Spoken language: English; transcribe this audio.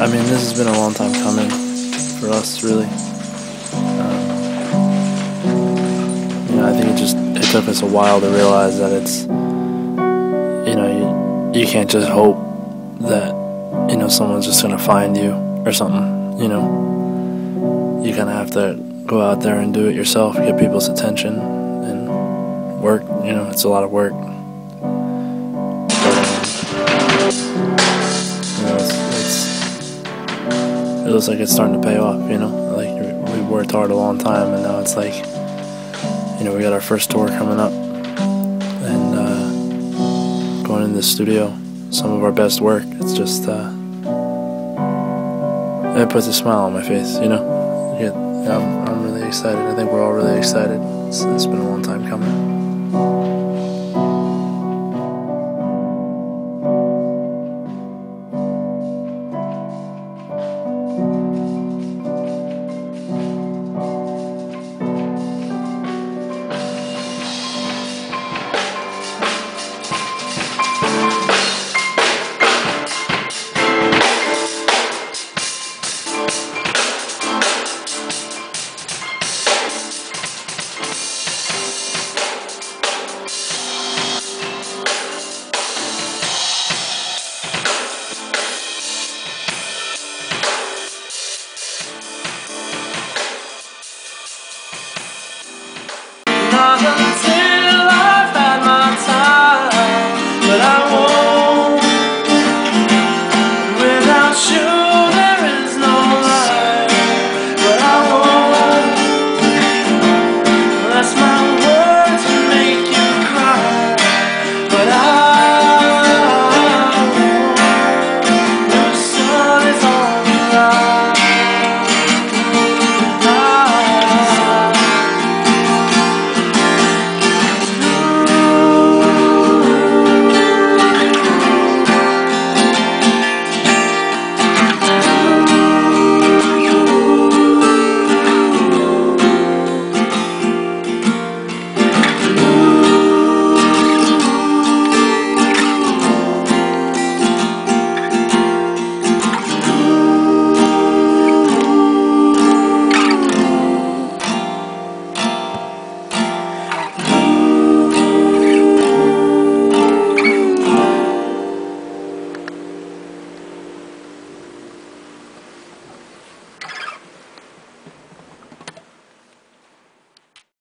I mean, this has been a long time coming for us, really. Um, you know, I think it just it took us a while to realize that it's you know you you can't just hope that you know someone's just gonna find you or something. You know, you kind of have to go out there and do it yourself, get people's attention, and work. You know, it's a lot of work. it looks like it's starting to pay off, you know? Like, we worked hard a long time, and now it's like, you know, we got our first tour coming up, and uh, going in the studio, some of our best work. It's just, uh, it puts a smile on my face, you know? Yeah, I'm, I'm really excited. I think we're all really excited. it's, it's been a long time coming.